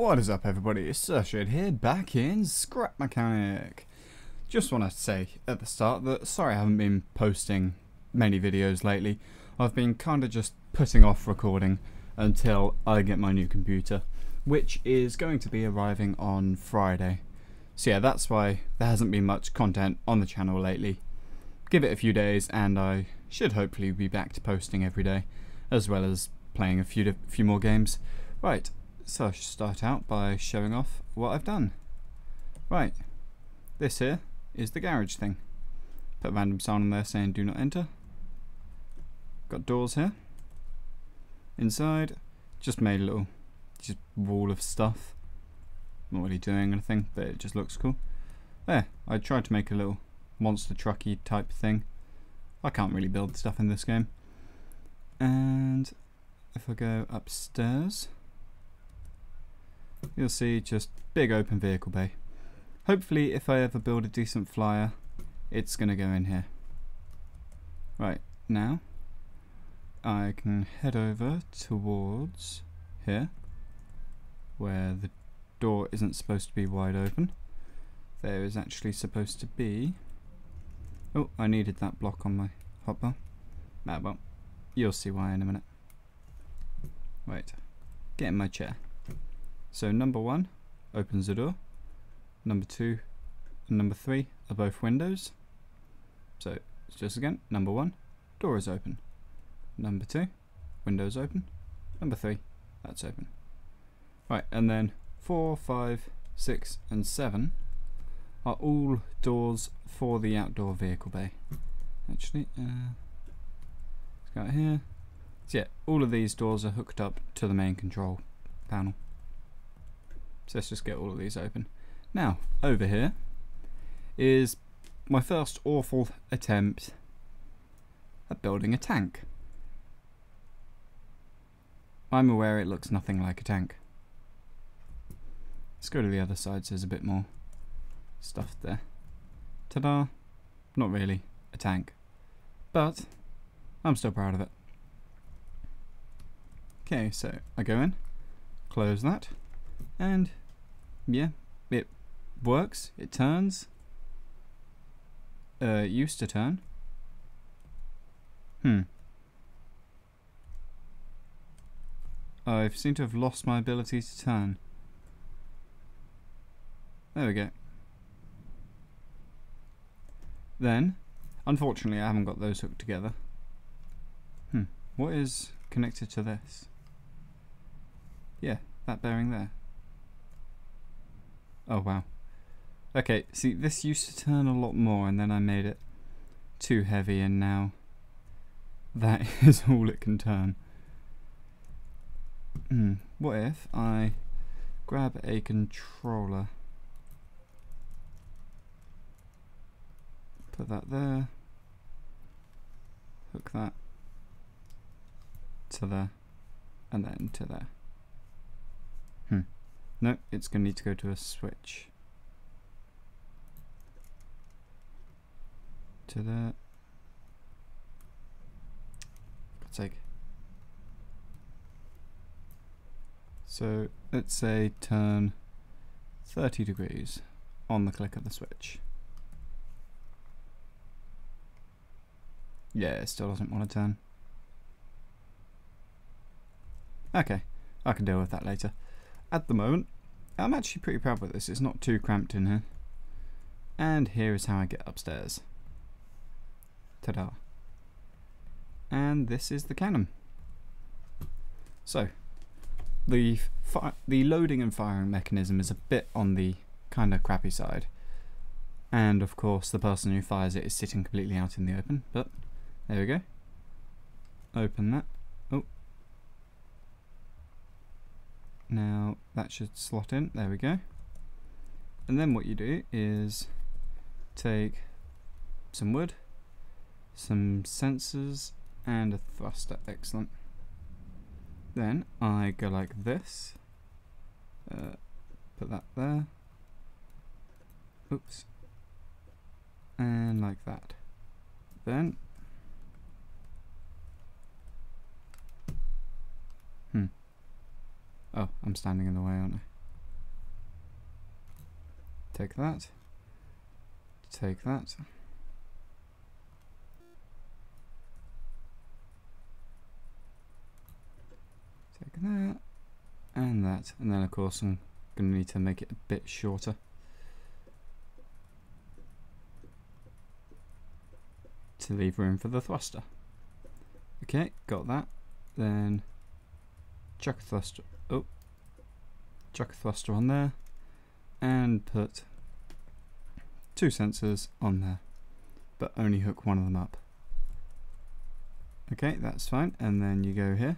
What is up everybody, it's SirShade here, back in Scrap Mechanic. Just want to say at the start that sorry I haven't been posting many videos lately. I've been kind of just putting off recording until I get my new computer, which is going to be arriving on Friday. So yeah, that's why there hasn't been much content on the channel lately. Give it a few days and I should hopefully be back to posting every day, as well as playing a few, few more games. Right, so I should start out by showing off what I've done. Right, this here is the garage thing. Put a random sign on there saying do not enter. Got doors here. Inside, just made a little just wall of stuff. Not really doing anything, but it just looks cool. There, I tried to make a little monster trucky type thing. I can't really build stuff in this game. And if I go upstairs, you'll see just big open vehicle bay. Hopefully if I ever build a decent flyer, it's going to go in here. Right, now I can head over towards here, where the door isn't supposed to be wide open. There is actually supposed to be... Oh, I needed that block on my hotbar. Ah well, you'll see why in a minute. Wait, get in my chair. So number one opens the door. Number two and number three are both windows. So it's just again, number one, door is open. Number two, windows open. Number three, that's open. Right, and then four, five, six, and seven are all doors for the outdoor vehicle bay. Actually, uh, let's go out here. So yeah, all of these doors are hooked up to the main control panel. So let's just get all of these open. Now, over here is my first awful attempt at building a tank. I'm aware it looks nothing like a tank. Let's go to the other side so there's a bit more stuff there. Ta-da! Not really a tank. But, I'm still proud of it. Okay, so I go in, close that, and yeah, it works. It turns. Uh, it used to turn. Hmm. I seem to have lost my ability to turn. There we go. Then, unfortunately I haven't got those hooked together. Hmm. What is connected to this? Yeah, that bearing there. Oh wow. Okay, see this used to turn a lot more and then I made it too heavy and now that is all it can turn. Hmm, what if I grab a controller, put that there, hook that to there, and then to there. No, it's going to need to go to a switch. To that. God's sake. So let's say turn 30 degrees on the click of the switch. Yeah, it still doesn't want to turn. Okay, I can deal with that later at the moment. I'm actually pretty proud with this, it's not too cramped in here. And here is how I get upstairs. Ta-da. And this is the cannon. So, the the loading and firing mechanism is a bit on the kind of crappy side. And of course the person who fires it is sitting completely out in the open, but there we go. Open that. Now that should slot in, there we go. And then what you do is take some wood, some sensors and a thruster, excellent. Then I go like this, uh, put that there, oops, and like that. Then Oh, I'm standing in the way, aren't I? Take that. Take that. Take that. And that. And then of course I'm going to need to make it a bit shorter. To leave room for the thruster. Okay, got that. Then chuck a thruster. Chuck a thruster on there, and put two sensors on there, but only hook one of them up. Okay, that's fine. And then you go here,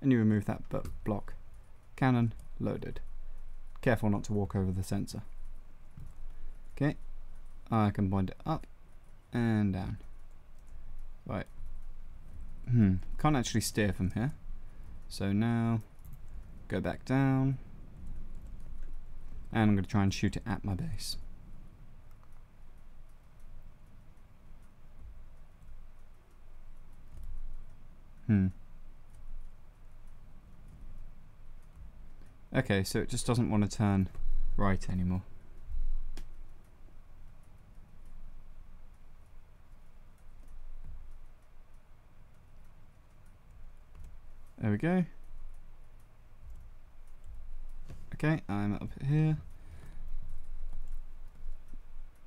and you remove that block. Cannon loaded. Careful not to walk over the sensor. Okay, I can point it up and down. Right. Hmm, can't actually steer from here. So now, go back down. And I'm going to try and shoot it at my base. Hmm. Okay, so it just doesn't want to turn right anymore. There we go. Okay, I'm up here.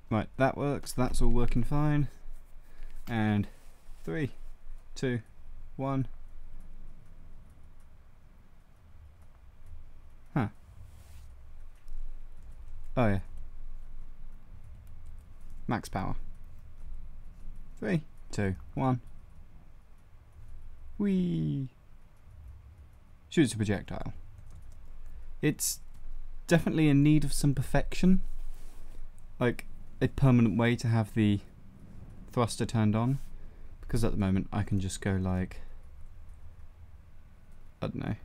Right, that works. That's all working fine. And three, two, one. Huh. Oh yeah. Max power. Three, two, one. Whee! shoots a projectile. It's definitely in need of some perfection. Like a permanent way to have the thruster turned on. Because at the moment I can just go like I don't know.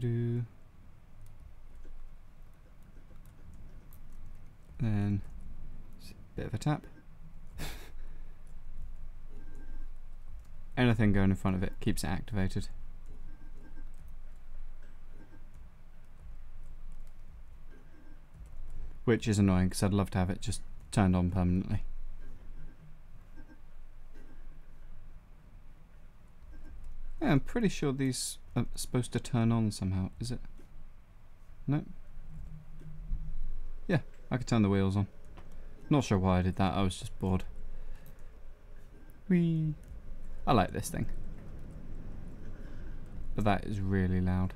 do, Then a bit of a tap. anything going in front of it keeps it activated. Which is annoying because I'd love to have it just turned on permanently. Yeah, I'm pretty sure these are supposed to turn on somehow, is it? No? Yeah, I could turn the wheels on. Not sure why I did that, I was just bored. Whee! I like this thing. But that is really loud.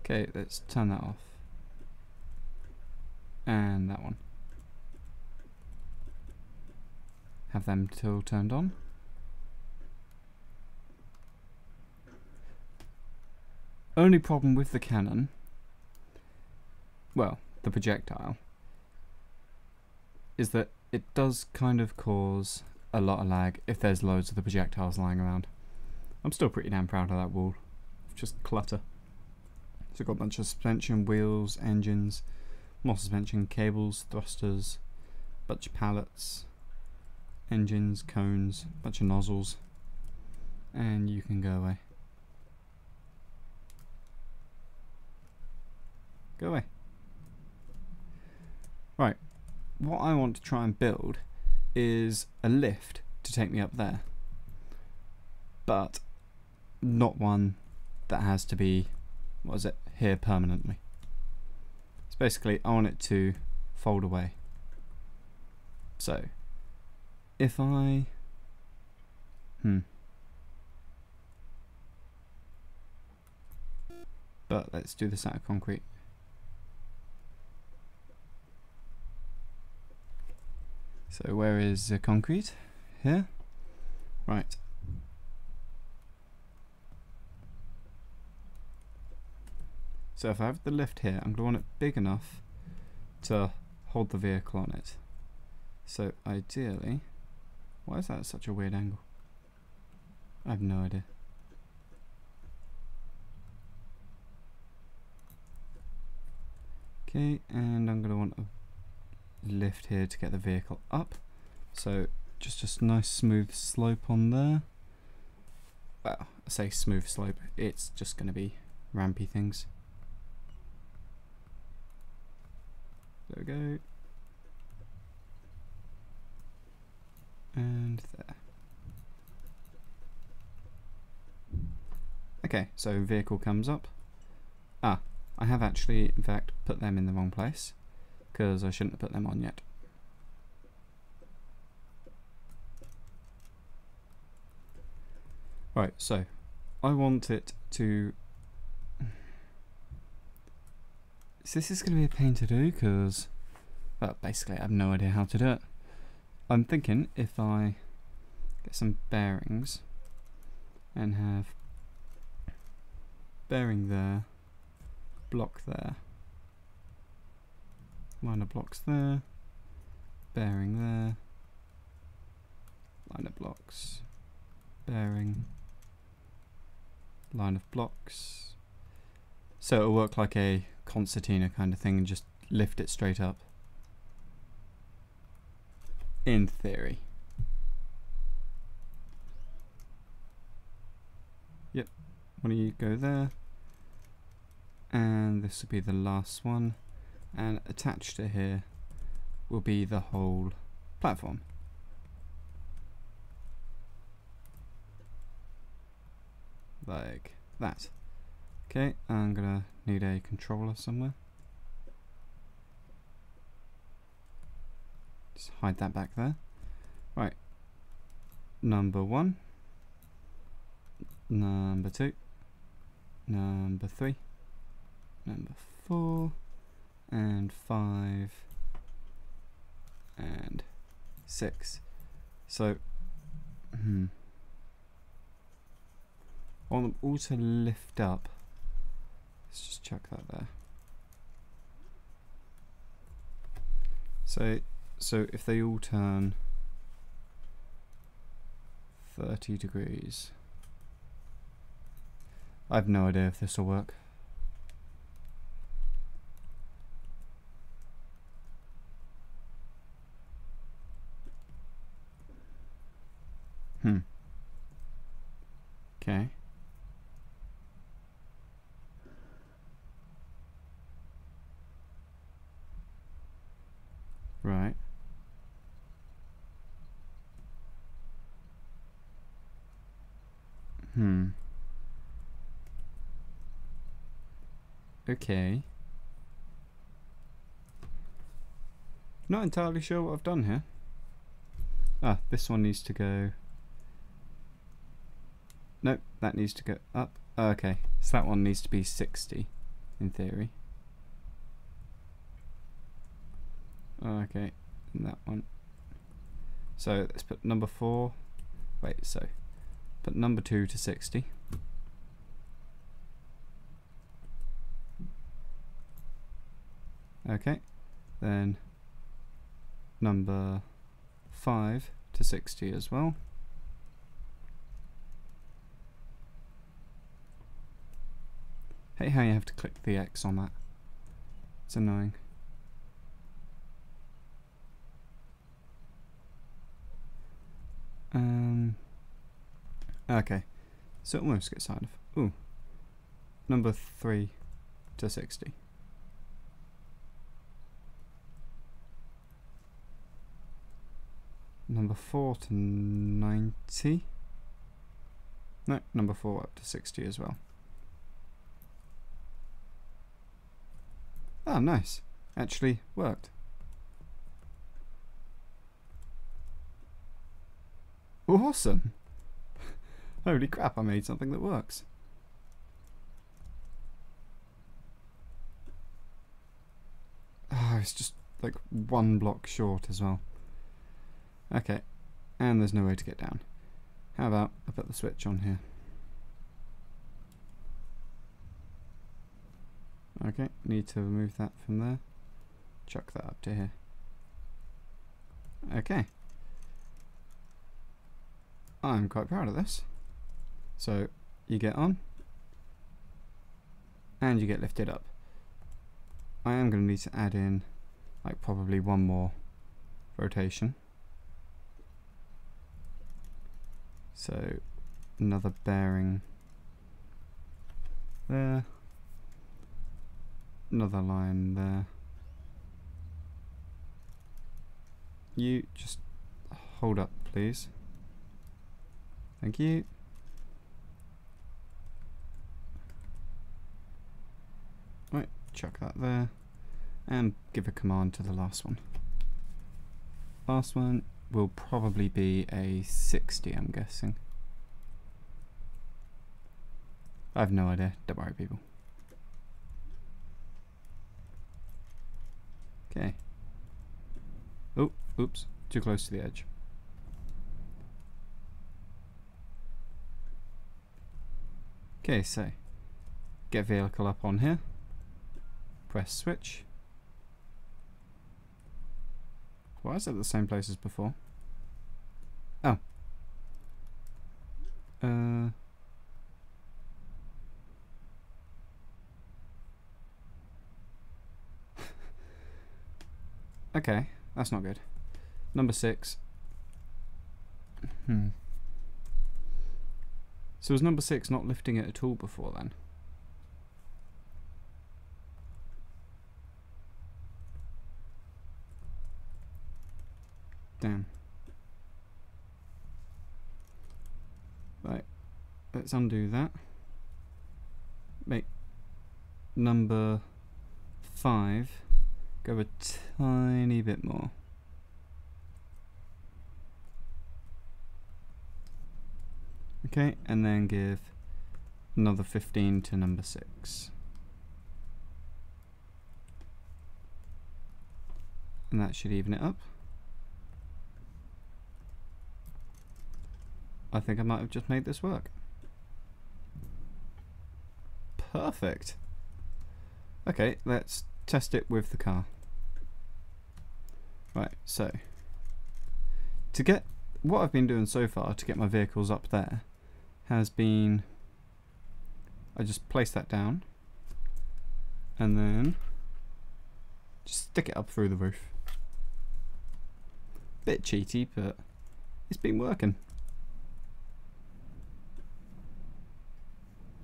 Okay, let's turn that off. And that one. Have them till turned on. Only problem with the cannon, well, the projectile, is that it does kind of cause a lot of lag if there's loads of the projectiles lying around. I'm still pretty damn proud of that wall. Just clutter. So I've got a bunch of suspension, wheels, engines, more suspension, cables, thrusters, bunch of pallets, engines, cones, bunch of nozzles, and you can go away. Go away. Right, what I want to try and build is a lift to take me up there. But not one that has to be, what is it, here permanently. Basically, I want it to fold away. So, if I, hmm. But let's do this out of concrete. So where is the concrete? Here? Right. So if I have the lift here, I'm going to want it big enough to hold the vehicle on it. So ideally, why is that such a weird angle? I have no idea. Okay, and I'm going to want a lift here to get the vehicle up. So just a nice smooth slope on there. Well, I say smooth slope, it's just going to be rampy things. There we go. And there. Okay, so vehicle comes up. Ah, I have actually, in fact, put them in the wrong place because I shouldn't have put them on yet. Right, so I want it to. So this is going to be a pain to do because, well, basically I have no idea how to do it. I'm thinking if I get some bearings and have bearing there, block there, line of blocks there, bearing there, line of blocks, bearing, line of blocks. So it'll work like a concertina kind of thing and just lift it straight up. In theory. Yep, one of you go there. And this will be the last one. And attached to here will be the whole platform. Like that. Okay, I'm gonna need a controller somewhere. Just hide that back there. Right. Number one. Number two. Number three. Number four. And five. And six. So, hmm. I want them all to lift up. Let's just check that there. So so if they all turn 30 degrees I have no idea if this will work. Hmm. Okay right Hmm. Okay. Not entirely sure what I've done here. Ah, this one needs to go... Nope, that needs to go up. Okay, so that one needs to be 60, in theory. Oh, okay, and that one. So let's put number 4. Wait, so Put number 2 to 60. Okay, then number 5 to 60 as well. Hate how you have to click the X on that. It's annoying. Um, Okay, so it almost gets signed off. Ooh, number 3 to 60. Number 4 to 90. No, number 4 up to 60 as well. Ah, nice. Actually worked. Awesome. Holy crap, I made something that works. Oh, it's just like one block short as well. Okay, and there's no way to get down. How about I put the switch on here? Okay, need to remove that from there. Chuck that up to here. Okay. I'm quite proud of this. So you get on and you get lifted up. I am going to need to add in like probably one more rotation. So another bearing there, another line there, you just hold up, please. Thank you. Right, chuck that there. And give a command to the last one. Last one will probably be a 60, I'm guessing. I have no idea. Don't worry, people. Okay. Oh, oops. Too close to the edge. Okay, so get vehicle up on here. Press switch. Why is it the same place as before? Oh. Uh. okay, that's not good. Number six. Hmm. So was number six not lifting it at all before then? Damn. Right. Let's undo that. Make number five go a tiny bit more. Okay, and then give another 15 to number 6. And that should even it up. I think I might have just made this work. Perfect. Okay, let's test it with the car. Right, so to get what I've been doing so far to get my vehicles up there has been I just place that down and then just stick it up through the roof. Bit cheaty, but it's been working.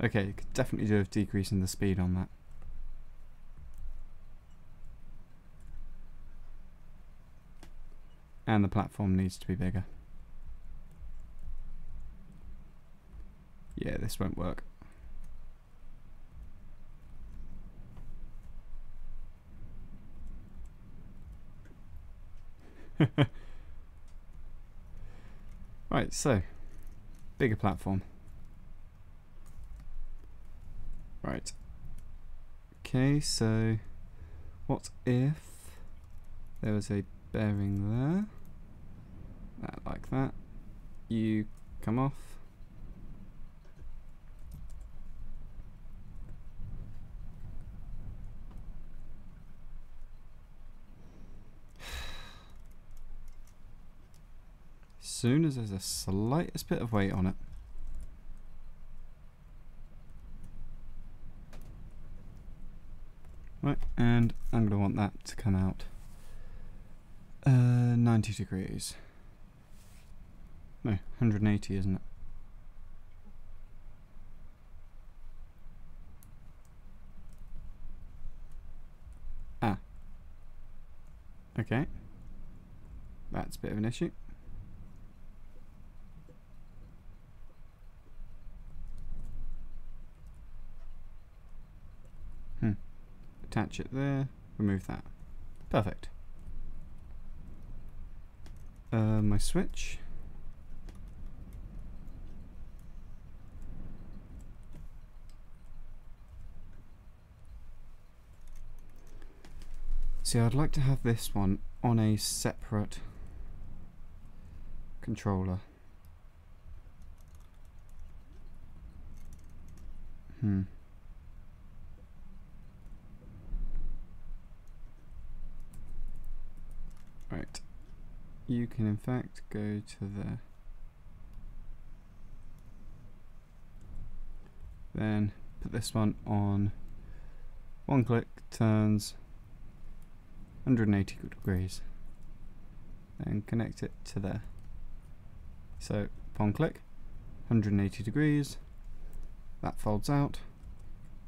Okay, could definitely do with decreasing the speed on that. And the platform needs to be bigger. Yeah, this won't work. right, so bigger platform. Right. Okay, so what if there was a bearing there? That like that. You come off soon as there's a slightest bit of weight on it. Right, and I'm going to want that to come out uh, 90 degrees. No, 180 isn't it? Ah. Okay. That's a bit of an issue. Attach it there, remove that. Perfect. Uh, my switch. See, I'd like to have this one on a separate controller. Hmm. Right. You can in fact go to the then put this one on. One click turns 180 degrees. And connect it to there. So upon click 180 degrees. That folds out.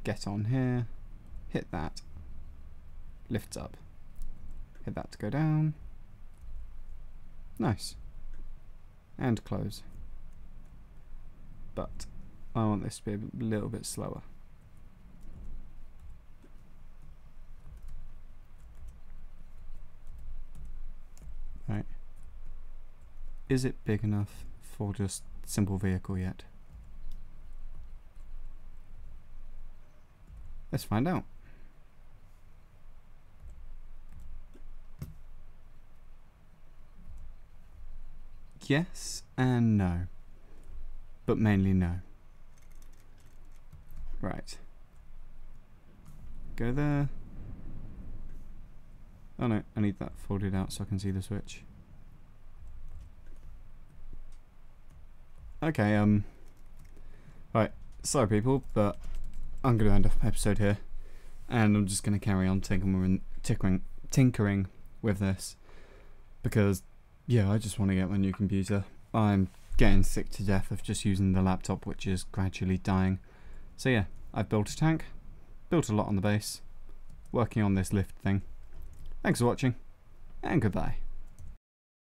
Get on here. Hit that. Lifts up. Hit that to go down Nice. And close. But I want this to be a little bit slower. Right. Is it big enough for just simple vehicle yet? Let's find out. Yes and no. But mainly no. Right. Go there. Oh no, I need that folded out so I can see the switch. Okay, um... Right, sorry people, but I'm going to end the episode here. And I'm just going to carry on tinkering, tinkering, tinkering with this. Because, yeah, I just want to get my new computer. I'm getting sick to death of just using the laptop, which is gradually dying. So yeah, I've built a tank, built a lot on the base, working on this lift thing. Thanks for watching, and goodbye.